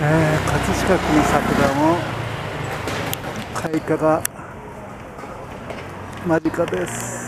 えー、葛飾区の桜も開花が間近です。